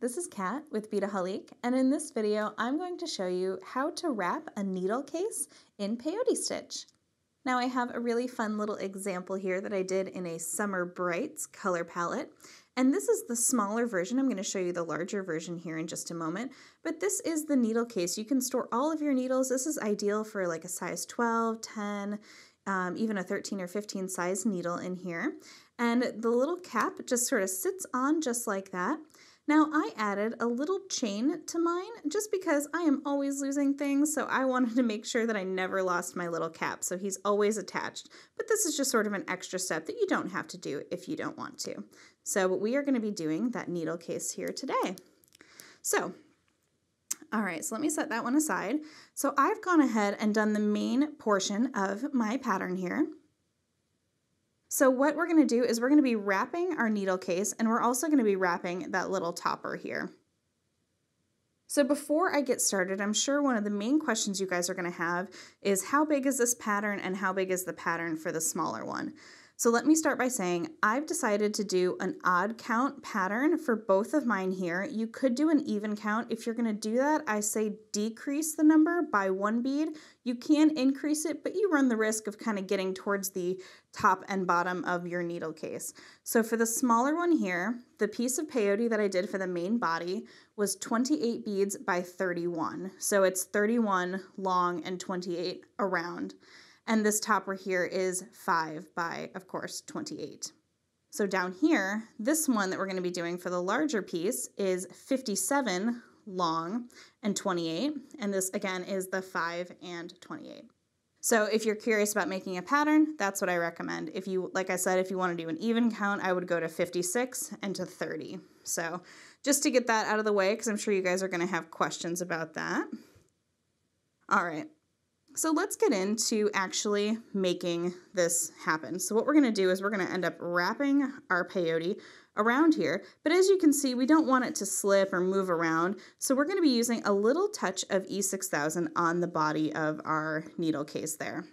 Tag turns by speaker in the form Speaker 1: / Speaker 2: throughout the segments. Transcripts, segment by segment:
Speaker 1: this is Kat with Beadaholique, and in this video I'm going to show you how to wrap a needle case in peyote stitch. Now I have a really fun little example here that I did in a Summer Brights color palette, and this is the smaller version. I'm going to show you the larger version here in just a moment, but this is the needle case. You can store all of your needles. This is ideal for like a size 12, 10, um, even a 13 or 15 size needle in here. And the little cap just sort of sits on just like that. Now I added a little chain to mine just because I am always losing things, so I wanted to make sure that I never lost my little cap, so he's always attached. But this is just sort of an extra step that you don't have to do if you don't want to. So we are gonna be doing that needle case here today. So all right, so let me set that one aside. So I've gone ahead and done the main portion of my pattern here. So what we're going to do is we're going to be wrapping our needle case and we're also going to be wrapping that little topper here. So before I get started, I'm sure one of the main questions you guys are going to have is how big is this pattern and how big is the pattern for the smaller one? So let me start by saying I've decided to do an odd count pattern for both of mine here. You could do an even count. If you're gonna do that, I say decrease the number by one bead. You can increase it, but you run the risk of kind of getting towards the top and bottom of your needle case. So for the smaller one here, the piece of peyote that I did for the main body was 28 beads by 31. So it's 31 long and 28 around. And this topper here is 5 by, of course, 28. So down here, this one that we're going to be doing for the larger piece is 57 long and 28. And this, again, is the 5 and 28. So if you're curious about making a pattern, that's what I recommend. If you, like I said, if you want to do an even count, I would go to 56 and to 30. So just to get that out of the way, because I'm sure you guys are going to have questions about that. All right, so let's get into actually making this happen. So what we're gonna do is we're gonna end up wrapping our peyote around here, but as you can see, we don't want it to slip or move around. So we're gonna be using a little touch of E6000 on the body of our needle case there.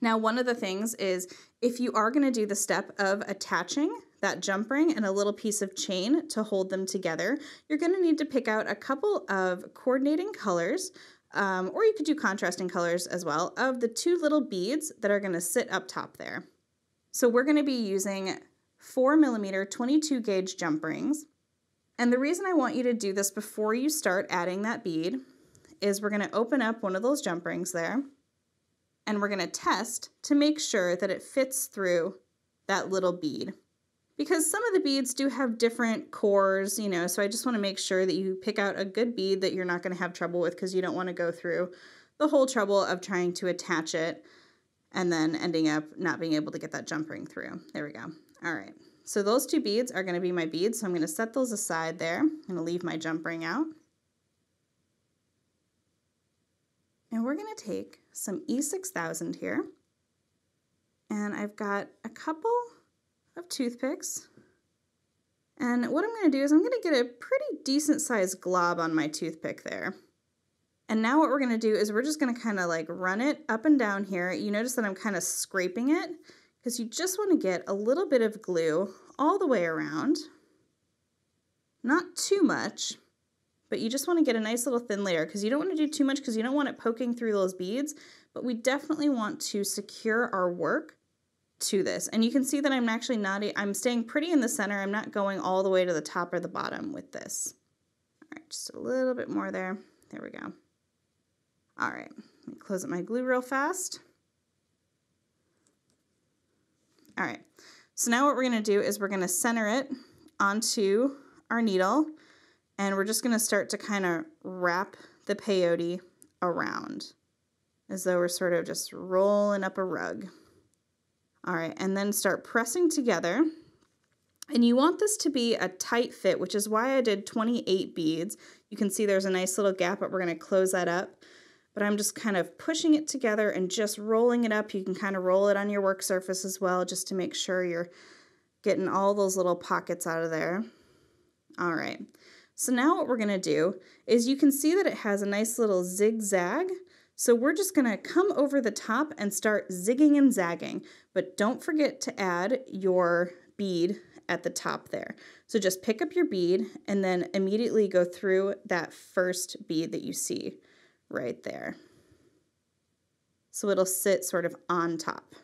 Speaker 1: Now, one of the things is if you are gonna do the step of attaching that jump ring and a little piece of chain to hold them together, you're gonna need to pick out a couple of coordinating colors um, or you could do contrasting colors as well, of the two little beads that are gonna sit up top there. So we're gonna be using four millimeter 22 gauge jump rings. And the reason I want you to do this before you start adding that bead is we're gonna open up one of those jump rings there and we're gonna test to make sure that it fits through that little bead because some of the beads do have different cores, you know, so I just want to make sure that you pick out a good bead that you're not going to have trouble with because you don't want to go through the whole trouble of trying to attach it and then ending up not being able to get that jump ring through. There we go. All right. So those two beads are going to be my beads, so I'm going to set those aside there. I'm going to leave my jump ring out. And we're going to take some E6000 here. And I've got a couple of toothpicks. And what I'm going to do is I'm going to get a pretty decent sized glob on my toothpick there. And now what we're going to do is we're just going to kind of like run it up and down here. You notice that I'm kind of scraping it because you just want to get a little bit of glue all the way around. Not too much, but you just want to get a nice little thin layer because you don't want to do too much because you don't want it poking through those beads, but we definitely want to secure our work to this. And you can see that I'm actually not, I'm staying pretty in the center. I'm not going all the way to the top or the bottom with this. All right, just a little bit more there. There we go. All right, let me close up my glue real fast. All right, so now what we're gonna do is we're gonna center it onto our needle and we're just gonna start to kind of wrap the peyote around as though we're sort of just rolling up a rug. All right, and then start pressing together. And you want this to be a tight fit, which is why I did 28 beads. You can see there's a nice little gap, but we're gonna close that up. But I'm just kind of pushing it together and just rolling it up. You can kind of roll it on your work surface as well, just to make sure you're getting all those little pockets out of there. All right, so now what we're gonna do is you can see that it has a nice little zigzag so we're just gonna come over the top and start zigging and zagging, but don't forget to add your bead at the top there. So just pick up your bead and then immediately go through that first bead that you see right there. So it'll sit sort of on top.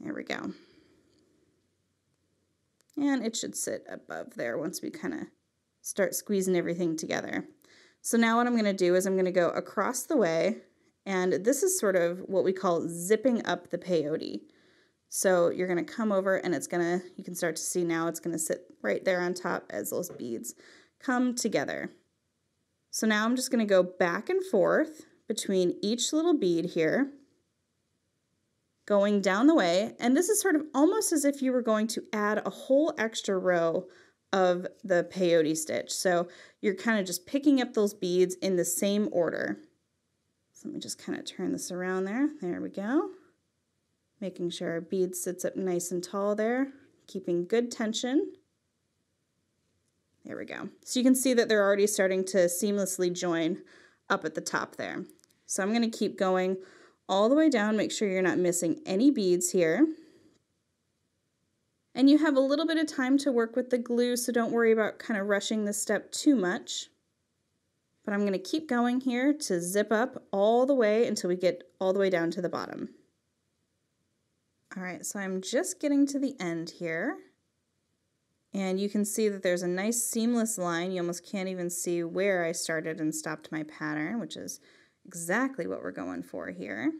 Speaker 1: There we go. And it should sit above there once we kind of start squeezing everything together. So now what I'm going to do is I'm going to go across the way, and this is sort of what we call zipping up the peyote. So you're going to come over and it's going to, you can start to see now it's going to sit right there on top as those beads come together. So now I'm just going to go back and forth between each little bead here, going down the way. And this is sort of almost as if you were going to add a whole extra row of the peyote stitch. So you're kind of just picking up those beads in the same order. So let me just kind of turn this around there. There we go. Making sure our bead sits up nice and tall there, keeping good tension. There we go. So you can see that they're already starting to seamlessly join up at the top there. So I'm going to keep going all the way down, make sure you're not missing any beads here. And you have a little bit of time to work with the glue, so don't worry about kind of rushing this step too much. But I'm going to keep going here to zip up all the way until we get all the way down to the bottom. All right, so I'm just getting to the end here. And you can see that there's a nice seamless line. You almost can't even see where I started and stopped my pattern, which is exactly what we're going for here.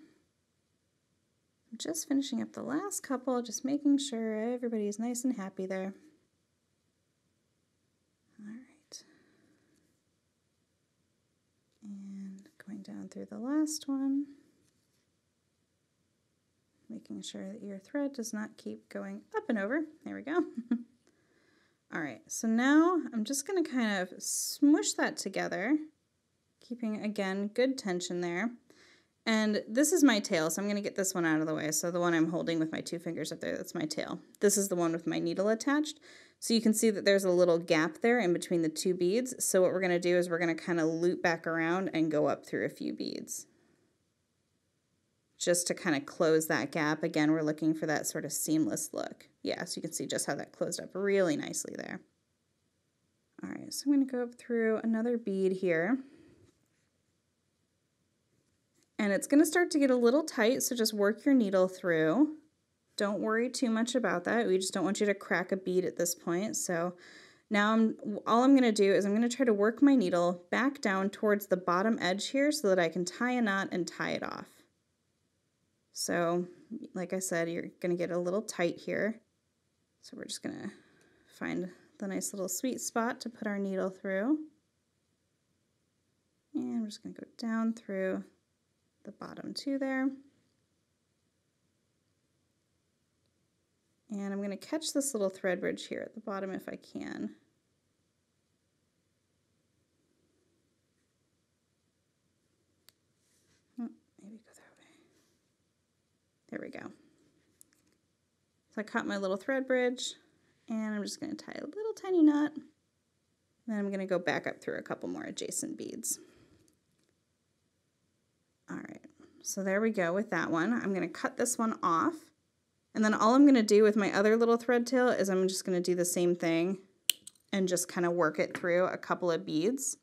Speaker 1: Just finishing up the last couple, just making sure everybody's nice and happy there. All right. And going down through the last one making sure that your thread does not keep going up and over. There we go. All right, so now I'm just gonna kind of smush that together, keeping, again, good tension there. And this is my tail, so I'm gonna get this one out of the way. So the one I'm holding with my two fingers up there, that's my tail. This is the one with my needle attached. So you can see that there's a little gap there in between the two beads. So what we're gonna do is we're gonna kind of loop back around and go up through a few beads just to kind of close that gap. Again, we're looking for that sort of seamless look. Yeah, so you can see just how that closed up really nicely there. All right, so I'm going to go up through another bead here. And it's going to start to get a little tight, so just work your needle through. Don't worry too much about that. We just don't want you to crack a bead at this point. So now I'm, all I'm going to do is I'm going to try to work my needle back down towards the bottom edge here so that I can tie a knot and tie it off. So like I said, you're going to get a little tight here. So we're just going to find the nice little sweet spot to put our needle through. And I'm just going to go down through the bottom two there. And I'm going to catch this little thread bridge here at the bottom if I can. Oh, maybe go that way. There we go. So I caught my little thread bridge and I'm just going to tie a little tiny knot. Then I'm going to go back up through a couple more adjacent beads. All right, so there we go with that one. I'm going to cut this one off. And then all I'm going to do with my other little thread tail is I'm just going to do the same thing and just kind of work it through a couple of beads,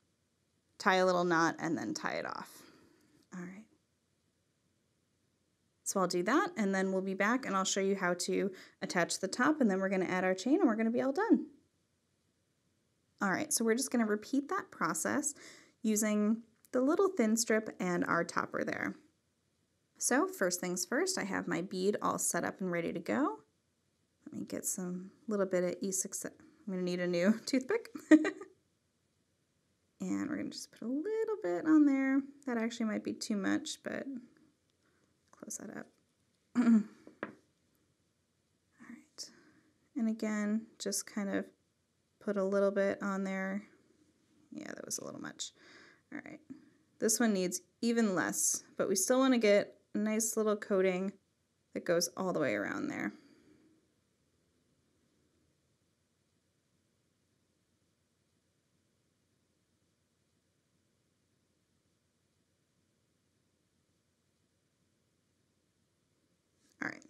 Speaker 1: tie a little knot, and then tie it off. All right. So I'll do that and then we'll be back and I'll show you how to attach the top and then we're going to add our chain and we're going to be all done. All right, so we're just going to repeat that process using the little thin strip and our topper there. So first things first, I have my bead all set up and ready to go. Let me get some little bit of E6. I'm going to need a new toothpick. and we're going to just put a little bit on there. That actually might be too much, but close that up. All right. And again, just kind of put a little bit on there. Yeah, that was a little much. All right. This one needs even less, but we still want to get nice little coating that goes all the way around there. All right,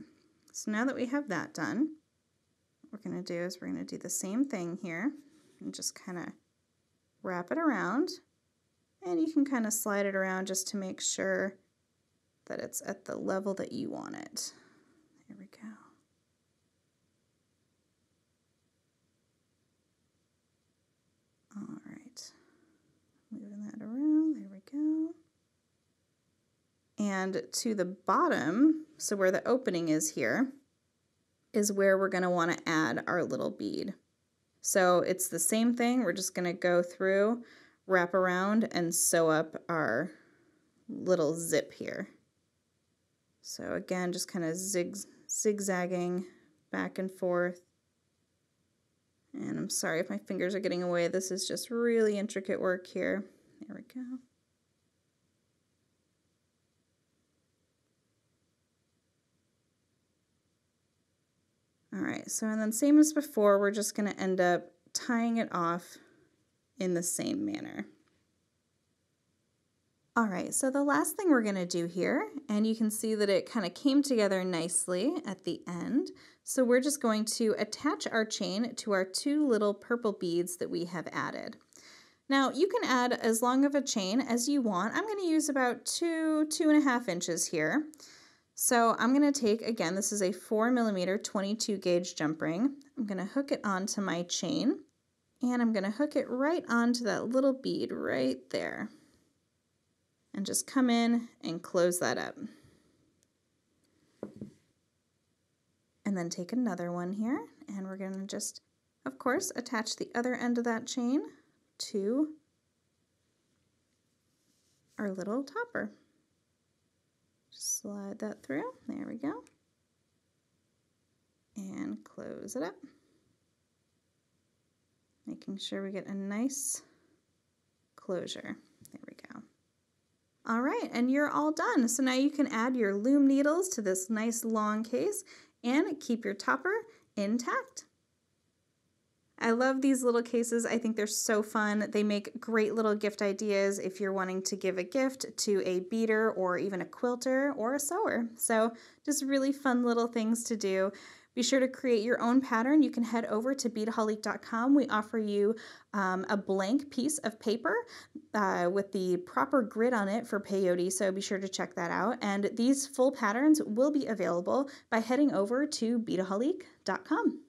Speaker 1: so now that we have that done, what we're going to do is we're going to do the same thing here and just kind of wrap it around. And you can kind of slide it around just to make sure that it's at the level that you want it. There we go. All right, moving that around, there we go. And to the bottom, so where the opening is here, is where we're gonna wanna add our little bead. So it's the same thing, we're just gonna go through, wrap around, and sew up our little zip here. So again, just kind of zig, zigzagging back and forth. And I'm sorry if my fingers are getting away. This is just really intricate work here. There we go. All right, so and then same as before, we're just gonna end up tying it off in the same manner. All right, so the last thing we're gonna do here, and you can see that it kind of came together nicely at the end. So we're just going to attach our chain to our two little purple beads that we have added. Now you can add as long of a chain as you want. I'm gonna use about two, two and a half inches here. So I'm gonna take, again, this is a four millimeter 22 gauge jump ring. I'm gonna hook it onto my chain and I'm gonna hook it right onto that little bead right there and just come in and close that up. And then take another one here and we're going to just, of course, attach the other end of that chain to our little topper. Just slide that through. There we go. And close it up. Making sure we get a nice closure. All right, and you're all done. So now you can add your loom needles to this nice long case and keep your topper intact. I love these little cases. I think they're so fun. They make great little gift ideas if you're wanting to give a gift to a beader or even a quilter or a sewer. So just really fun little things to do. Be sure to create your own pattern. You can head over to beadaholique.com. We offer you um, a blank piece of paper uh, with the proper grid on it for peyote, so be sure to check that out. And these full patterns will be available by heading over to beadaholique.com.